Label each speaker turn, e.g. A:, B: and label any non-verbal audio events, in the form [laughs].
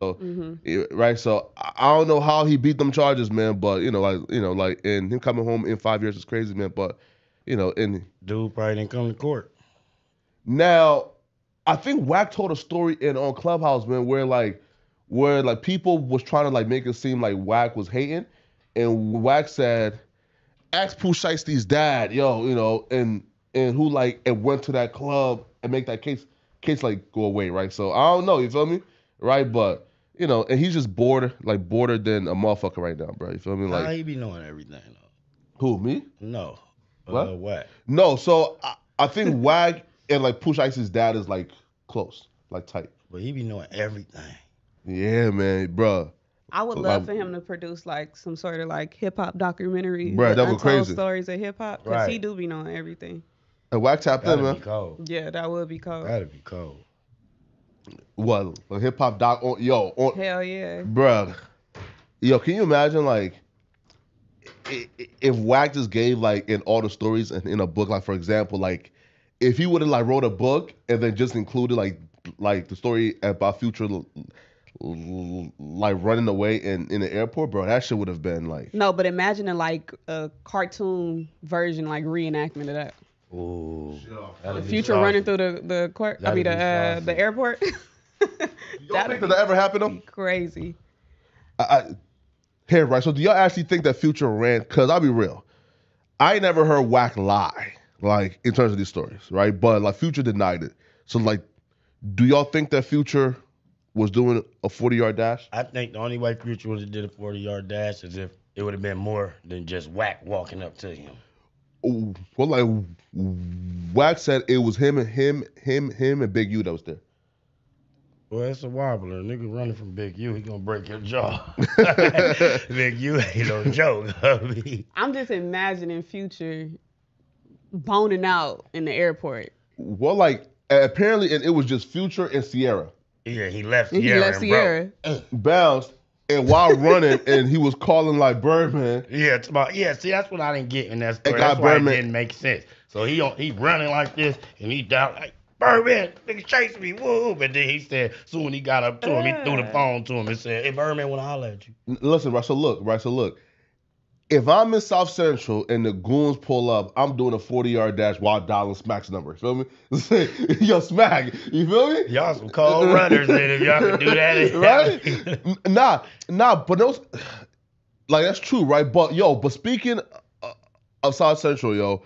A: Mm-hmm. Yeah, right? So I I don't know how he beat them charges, man. But you know, like you know, like and him coming home in five years is crazy, man. But you know, and
B: Dude probably didn't come to court.
A: now I think Wack told a story in on Clubhouse, man, where like where like people was trying to like make it seem like Wack was hating, and Wack said, "Ask Pooh Shiesty's dad, yo, you know, and and who like and went to that club and make that case case like go away, right? So I don't know, you feel me, right? But you know, and he's just border like border than a motherfucker right now, bro. You feel me?
B: How
A: Like
B: he be knowing everything though?
A: who me?
B: No.
A: What?
B: Uh, what?
A: No, so I, I think [laughs] Wack and like Pooh Shiesty's dad is like close, like tight.
B: But he be knowing everything.
A: Yeah, man, bruh.
C: I would
A: Like-
C: love for him to produce like some sort of like hip hop documentary.
A: Bruh,
C: with
A: that would
C: untold
A: crazy.
C: Stories of hip hop, because he
B: Right.
C: do be knowing everything.
A: And Wack tapped in,
B: That'd
A: man.
B: cold.
C: Yeah, that would be cold.
B: That'd be cold.
A: What? A hip hop doc on yo, on
C: Hell yeah.
A: bruh. Yo, can you imagine like i- i- if Wack just gave like in all the stories and in a book, like for example, like if he would have like wrote a book and then just included like like the story about future l- l- like running away in in the airport, bro, that shit would have been like
C: No, but imagine a like a cartoon version, like reenactment of that.
B: Ooh.
C: The future running through the the court. I
B: That'd
C: mean the uh, the airport. [laughs]
A: You
C: That'd
A: think that, that ever happened though?
C: crazy.
A: I, I, here, right? So do y'all actually think that Future ran? Cause I'll be real, I never heard Wack lie, like in terms of these stories, right? But like Future denied it. So like, do y'all think that Future was doing a forty yard dash?
B: I think the only way Future would have did a 40 yard dash is if it would have been more than just Wack walking up to him.
A: Ooh, Well, like Wack said, it was him and him, him, him and Big U that was there.
B: Well, it's a wobbler. Nigga running from Big U, he gonna break your jaw. [laughs] [laughs] Big U ain't no joke. [laughs] I mean,
C: I'm just imagining future boning out in the airport.
A: Well, like apparently, and it was just Future and Ciara
B: yeah, he left
C: And he
B: Ciara.
C: left
B: and broke.
C: Ciara. [clears throat]
A: bounced, and while running, and he was calling like Birdman.
B: Yeah, it's about yeah. See, that's what I didn't get in that story. That's why
A: Birdman-
B: it didn't make sense. So he on he running like this, and he down like Birdman, nigga chasing me, woo! And then he said, soon he got up to him, he threw the phone to him and said, "Hey, Birdman, wanna holler at you?"
A: Listen, right? So look, right? So look. If I'm in South Central and the goons pull up, I'm doing a 40 yard dash while dialing Smac's number. You feel me? [laughs] Yo, Smack. You feel me?
B: Y'all some cold runners, and if y'all can do that, [laughs]
A: right? N- nah, nah, but those, like that's true, right? But yo, but speaking uh, of South Central, yo,